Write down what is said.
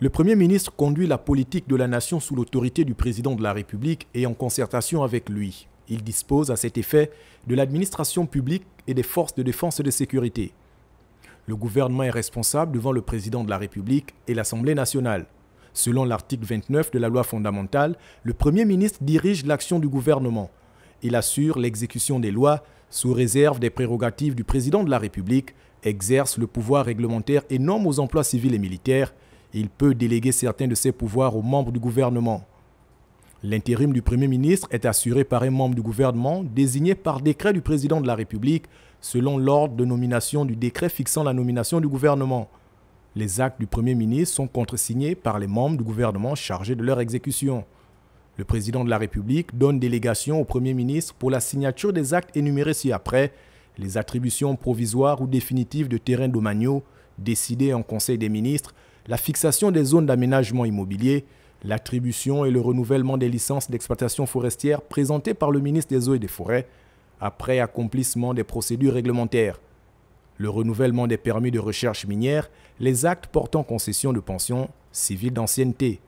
Le Premier ministre conduit la politique de la nation sous l'autorité du président de la République et en concertation avec lui. Il dispose à cet effet de l'administration publique et des forces de défense et de sécurité. Le gouvernement est responsable devant le président de la République et l'Assemblée nationale. Selon l'article 29 de la loi fondamentale, le Premier ministre dirige l'action du gouvernement. Il assure l'exécution des lois sous réserve des prérogatives du président de la République, exerce le pouvoir réglementaire et nomme aux emplois civils et militaires, il peut déléguer certains de ses pouvoirs aux membres du gouvernement. L'intérim du Premier ministre est assuré par un membre du gouvernement désigné par décret du président de la République selon l'ordre de nomination du décret fixant la nomination du gouvernement. Les actes du Premier ministre sont contresignés par les membres du gouvernement chargés de leur exécution. Le président de la République donne délégation au Premier ministre pour la signature des actes énumérés ci-après, les attributions provisoires ou définitives de terrains domaniaux décidées en Conseil des ministres, la fixation des zones d'aménagement immobilier, l'attribution et le renouvellement des licences d'exploitation forestière présentées par le ministre des Eaux et des Forêts après accomplissement des procédures réglementaires, le renouvellement des permis de recherche minière, les actes portant concession de pension civile d'ancienneté,